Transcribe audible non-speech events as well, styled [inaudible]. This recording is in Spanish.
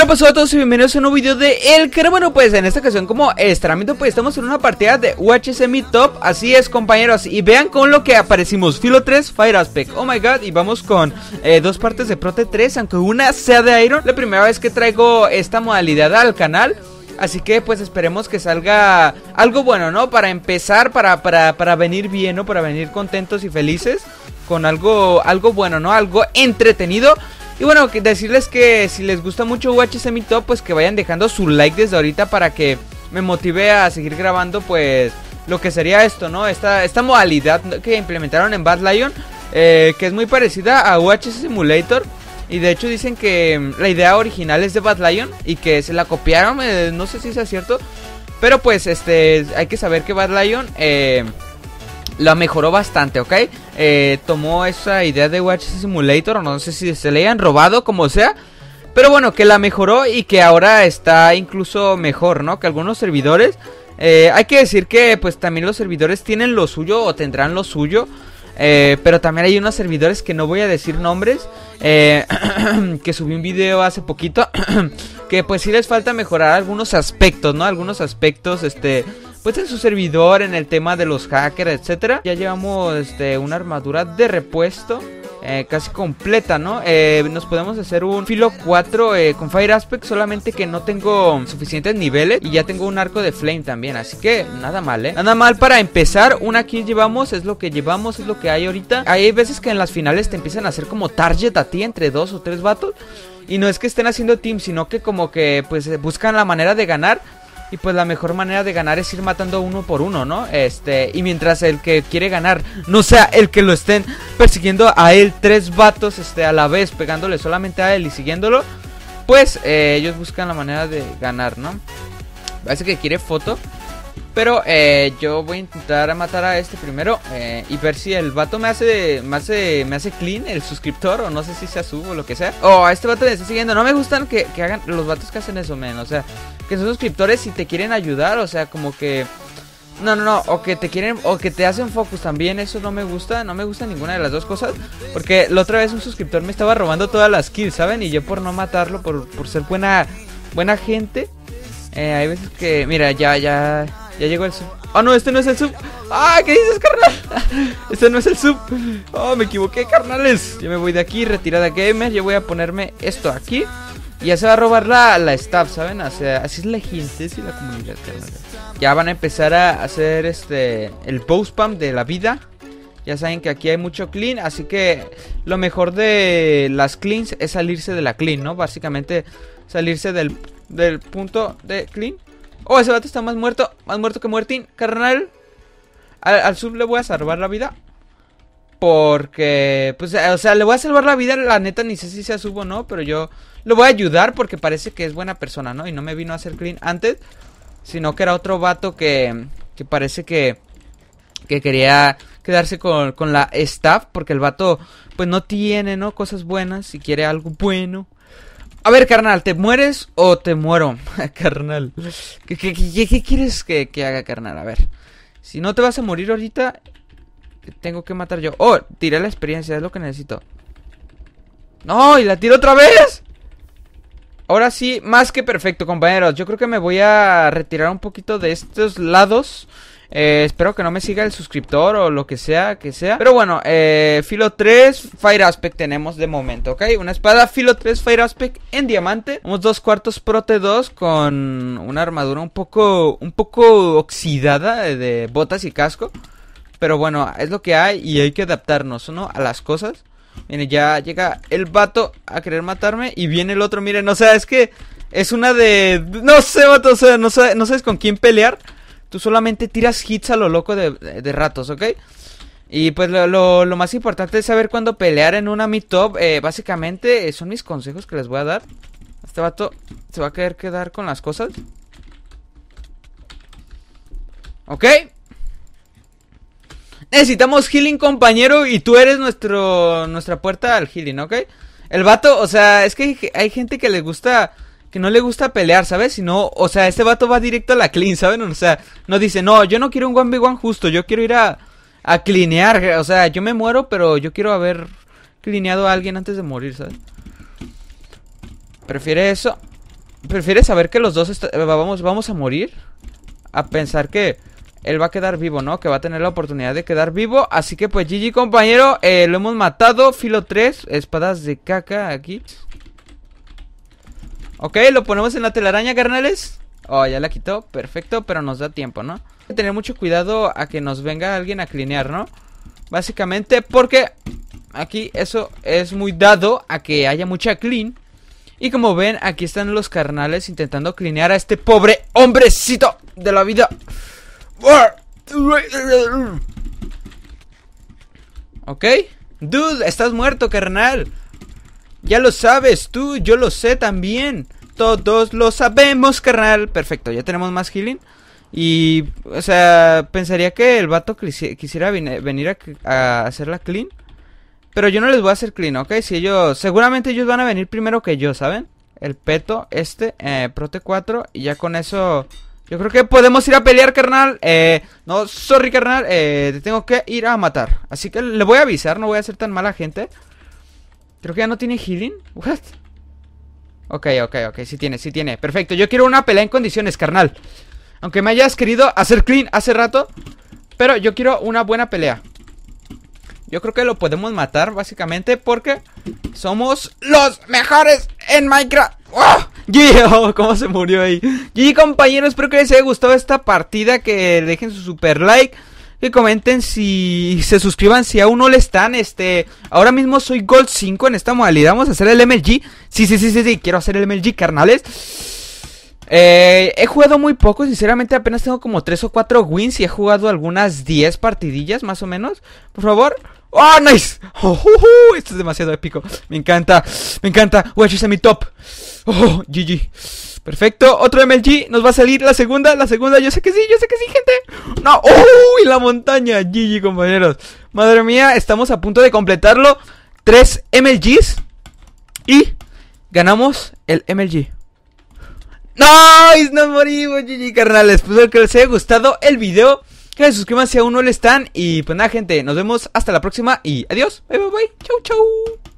Bueno pues hola a todos y bienvenidos a un nuevo video de El que bueno pues en esta ocasión como estramito pues estamos en una partida de UHSM Top. Así es compañeros. Y vean con lo que aparecimos. Filo 3, Fire Aspect, oh my god. Y vamos con eh, dos partes de Prote 3 aunque una sea de Iron. La primera vez que traigo esta modalidad al canal. Así que pues esperemos que salga algo bueno, ¿no? Para empezar, para, para, para venir bien, ¿no? Para venir contentos y felices Con algo, algo bueno, ¿no? Algo entretenido y bueno, decirles que si les gusta mucho UHC Top, pues que vayan dejando su like desde ahorita para que me motive a seguir grabando, pues lo que sería esto, ¿no? Esta, esta modalidad que implementaron en Bad Lion, eh, que es muy parecida a UHC Simulator. Y de hecho dicen que mm, la idea original es de Bad Lion y que se la copiaron, eh, no sé si sea cierto. Pero pues este hay que saber que Bad Lion eh, la mejoró bastante, ¿ok? Eh, tomó esa idea de Watch Simulator, no sé si se le hayan robado, como sea. Pero bueno, que la mejoró y que ahora está incluso mejor, ¿no? Que algunos servidores... Eh, hay que decir que pues también los servidores tienen lo suyo o tendrán lo suyo. Eh, pero también hay unos servidores que no voy a decir nombres. [clears throat] que subí un video hace poquito. [clears throat] que pues sí les falta mejorar algunos aspectos, ¿no? Algunos aspectos, este pues en su servidor, en el tema de los hackers, etcétera. Ya llevamos este, una armadura de repuesto. Eh, casi completa, ¿no? Eh, nos podemos hacer un filo 4 eh, con Fire Aspect, solamente que no tengo suficientes niveles y ya tengo un arco de Flame también, así que nada mal, ¿eh? Nada mal para empezar, una kill llevamos, es lo que llevamos, es lo que hay ahorita. Hay veces que en las finales te empiezan a hacer como target a ti entre dos o tres vatos. Y no es que estén haciendo team, sino que como que pues buscan la manera de ganar y pues la mejor manera de ganar es ir matando uno por uno, ¿no? Este, y mientras el que quiere ganar no sea el que lo estén persiguiendo a él tres vatos este, a la vez, pegándole solamente a él y siguiéndolo, pues eh, ellos buscan la manera de ganar, ¿no? Parece que quiere foto. Pero eh, yo voy a intentar matar a este primero eh, y ver si el vato me hace, me hace me hace clean, el suscriptor, o no sé si se subo o lo que sea. O a este vato me está siguiendo. No me gustan que, hagan los vatos que hacen eso, men. O sea, que son suscriptores y te quieren ayudar. O sea, como que... No, no, no, o que te quieren, o que te hacen focus también, eso no me gusta, no me gusta ninguna de las dos cosas, porque la otra vez un suscriptor me estaba robando todas las kills, ¿saben? Y yo por no matarlo, por, por ser buena, buena gente, eh, hay veces que, mira, ya, ya, ya llegó el sub. Ah, no, este no es el sub. Ah, ¿qué dices, carnal? [laughs] Este no es el sub. Oh, me equivoqué, carnales. Yo me voy de aquí, retirada gamer. Yo voy a ponerme esto aquí. Y ya se va a robar la, la staff, ¿saben? O sea, así es la gente, así la comunidad, carnales. Ya van a empezar a hacer este el post spam de la vida. Ya saben que aquí hay mucho clean, así que lo mejor de las cleans es salirse de la clean, ¿no? Básicamente salirse del, del punto de clean Oh, ese vato está más muerto. Más muerto que muertín, carnal. Al, sub le voy a salvar la vida. Porque, pues, o sea, le voy a salvar la vida. La neta, ni sé si sea sub o no. Pero yo le voy a ayudar porque parece que es buena persona, ¿no? Y no me vino a hacer clean antes. Sino que era otro vato que, que parece que, que quería quedarse con, con la staff. Porque el vato, pues, no tiene, ¿no? Cosas buenas. Y quiere algo bueno. A ver, carnal, ¿te mueres o te muero? [laughs] carnal. ¿Qué, quieres que, haga, carnal? A ver. Si no te vas a morir ahorita, tengo que matar yo. Oh, tiré la experiencia, es lo que necesito. No, y la tiro otra vez. Ahora sí, más que perfecto, compañeros. Yo creo que me voy a retirar un poquito de estos lados. Eh, espero que no me siga el suscriptor o lo que sea que sea. Pero bueno, eh, filo 3, Fire Aspect tenemos de momento, ¿ok? Una espada filo 3, Fire Aspect en diamante. Tenemos dos cuartos Prote 2 con una armadura un poco, un poco oxidada de, botas y casco. Pero bueno, es lo que hay y hay que adaptarnos, ¿no? A las cosas. Miren, ya llega el vato a querer matarme y viene el otro, miren, o sea, es que es una de... No sé, vato, o sea, no, no sabes con quién pelear. Tú solamente tiras hits a lo loco de, ratos, ¿ok? Y pues lo, más importante es saber cuándo pelear en una mid top. Eh, básicamente eh, son mis consejos que les voy a dar. Este vato se va a querer quedar con las cosas. ¿Ok? Necesitamos healing, compañero. Y tú eres nuestro, nuestra puerta al healing, ¿ok? El vato, o sea, es que hay gente que le gusta que no le gusta pelear, ¿sabes? Sino, o sea, este vato va directo a la clean, ¿saben? O sea, no dice, no, yo no quiero un 1v1 justo, yo quiero ir a, a clinear, o sea, yo me muero, pero yo quiero haber clineado a alguien antes de morir, ¿sabes? Prefiere eso. prefiere saber que los dos vamos, vamos a morir a pensar que él va a quedar vivo, ¿no? Que va a tener la oportunidad de quedar vivo. Así que pues GG compañero, eh, lo hemos matado. Filo 3, espadas de caca aquí. Ok, lo ponemos en la telaraña, carnales. Oh, ya la quitó, perfecto, pero nos da tiempo, ¿no? Hay que tener mucho cuidado a que nos venga alguien a clinear, ¿no? Básicamente porque aquí eso es muy dado a que haya mucha clean. Y como ven, aquí están los carnales intentando clinear a este pobre hombrecito de la vida. Ok. Dude, estás muerto, carnal. Ya lo sabes tú, yo lo sé también. Todos lo sabemos, carnal. Perfecto, ya tenemos más healing. Y, o sea, pensaría que el vato quisiera venir a, hacer la clean. Pero yo no les voy a hacer clean, ¿ok? Si ellos, seguramente ellos van a venir primero que yo, ¿saben? El peto, este, eh, prote 4. Y ya con eso, yo creo que podemos ir a pelear, carnal. Eh, no, sorry, carnal, eh, te tengo que ir a matar. Así que le voy a avisar, no voy a ser tan mala gente. Creo que ya no tiene healing. What? Ok, ok, ok, sí tiene, sí tiene. Perfecto, yo quiero una pelea en condiciones, carnal. Aunque me hayas querido hacer clean hace rato. Pero yo quiero una buena pelea. Yo creo que lo podemos matar, básicamente, porque somos los mejores en Minecraft. ¡Oh! [laughs] ¡Oh! ¿Cómo se murió ahí? Y compañeros, espero que les haya gustado esta partida. Que dejen su super like. Que comenten si se suscriban si aún no le están. Este, ahora mismo soy Gold 5 en esta modalidad. Vamos a hacer el MLG. Sí, sí, sí, sí, sí. Quiero hacer el MLG, carnales. Eh, he jugado muy poco, sinceramente apenas tengo como 3 o 4 wins y he jugado algunas 10 partidillas más o menos. Por favor. ¡Oh, nice! Oh, esto es demasiado épico. Me encanta, me encanta. Watch es mi top. Oh, GG. Perfecto, otro MLG, nos va a salir la segunda, la segunda, yo sé que sí, yo sé que sí, gente. No, uy, la montaña, GG, compañeros. Madre mía, estamos a punto de completarlo. 3 MLGs y ganamos el MLG. ¡Nice! Nos morimos, GG, carnales. Espero que les haya gustado el video. Que se suscriban si aún no le están. Y pues nada, gente, nos vemos hasta la próxima. Y adiós. Bye, bye, bye. Chau, chau.